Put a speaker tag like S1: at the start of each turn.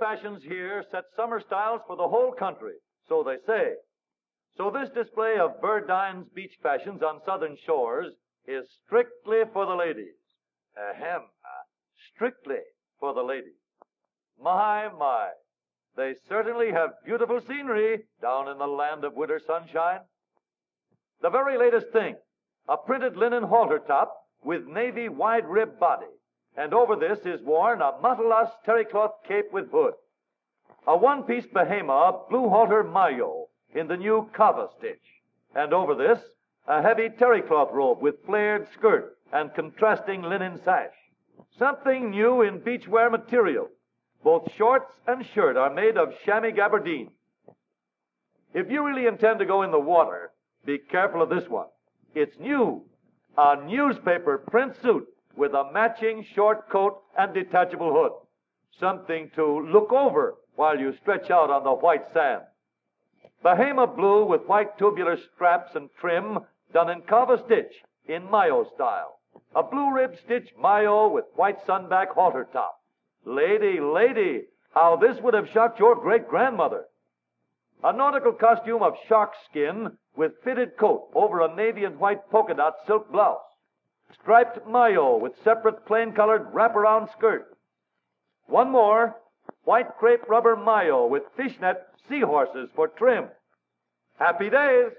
S1: fashions here set summer styles for the whole country, so they say. So this display of Burdine's beach fashions on southern shores is strictly for the ladies. Ahem, uh, strictly for the ladies. My, my, they certainly have beautiful scenery down in the land of winter sunshine. The very latest thing, a printed linen halter top with navy wide rib body, and over this is worn a mottleless terry cloth cape with hood. A one-piece Bahama blue halter maillot in the new kava stitch, and over this a heavy terry cloth robe with flared skirt and contrasting linen sash. Something new in beachwear material. Both shorts and shirt are made of chamois gabardine. If you really intend to go in the water, be careful of this one. It's new. A newspaper print suit with a matching short coat and detachable hood. Something to look over while you stretch out on the white sand. Bahama blue with white tubular straps and trim done in cava stitch in Maillot style. A blue rib stitch Maillot with white sunback halter top. Lady, lady, how this would have shocked your great grandmother. A nautical costume of shark skin with fitted coat over a navy and white polka dot silk blouse. Striped maillot with separate plain colored wraparound skirt. One more, white crepe rubber maillot with fishnet seahorses for trim. Happy days!